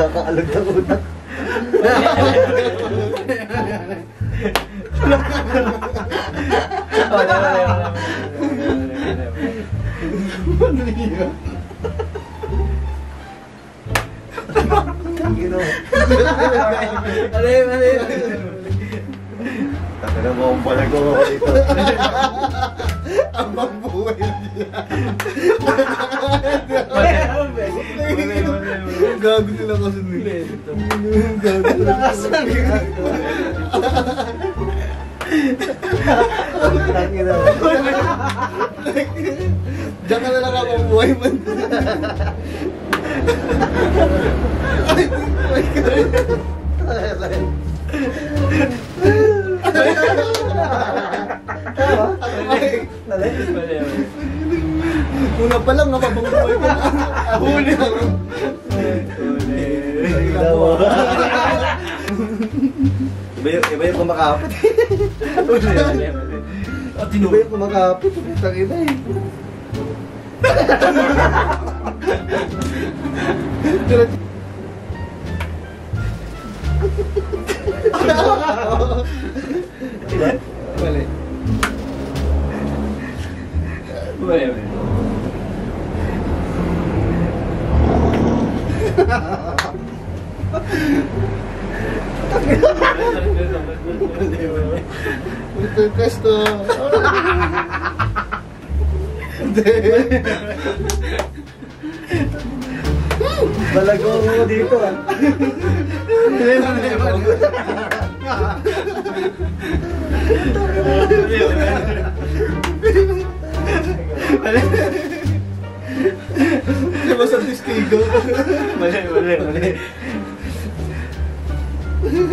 Kakaalog ng utak. Wala, wala, wala, wala. Gino. Mali, mali. Taka na mo ang palago ako dito. Ang buhay niya. Gago sila. Tangina. Diyan ka na lang ako buhay man. Ay, my God. Ay, Dali. Mali, mali. Una pa lang, napapanguhay ko na. Huli ako. Dalawa. Iba yung, iba yung kumakapit. Iba yung kumakapit. Tangina eh. Mali. Mali, mali. Ito yung pwesto. Hindi. Balago mo dito ah. Mali, mali, mali. Di ba sa testigo? Mali, mali, mali. Hindi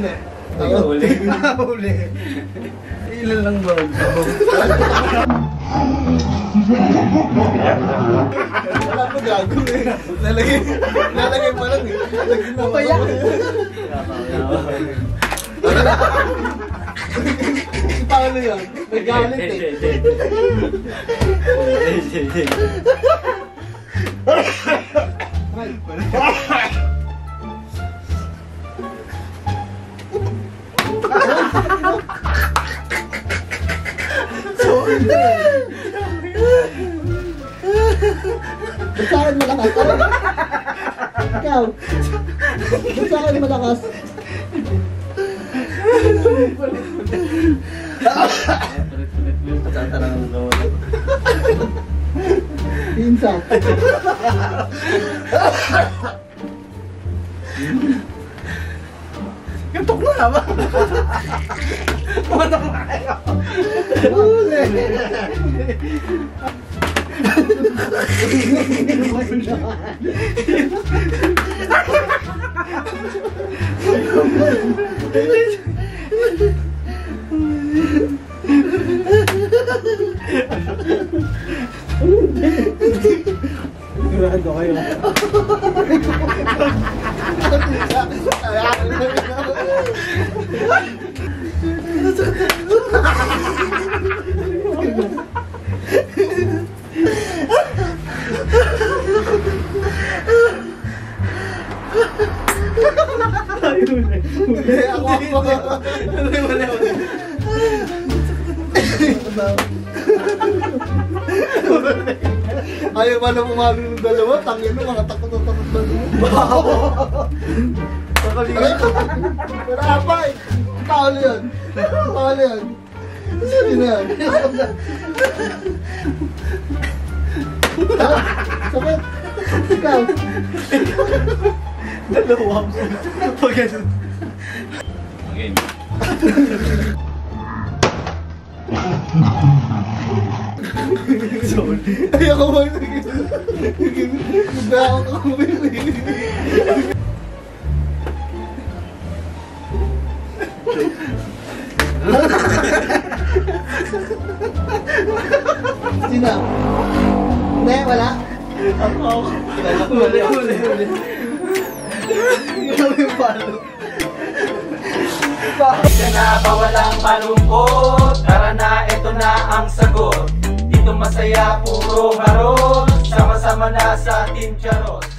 na. Ay, huli. Huli. Ilan lang ba? Wala pa gago eh. Lalagay, lalagay pa lang eh. Lalagay na Kaya. Paano yan? Nagalit eh. Ba't malakas? Ikaw? Ba't sa akin malakas? Pinsa. Gantok na naman. Pumatak na kayo. Sigurado kayo. Ayaw pa na pumalo ng dalawa. Tangin mo, mga takot-takot ba mo? Aray ko. Wala pa eh. Paolo yan. Paolo yan. Sige na yan. Sakit. Ikaw? Dalawa. Pag ganun. Okay. Ayaw ko ba? Hindi ako kumili. Sino? Hindi, wala. Mali, mali, mali. Ikaw yung palo. Ka na ba walang malungkot? Tara na, ito na ang sagot Dito masaya, puro harot Kasama na sa Team Charos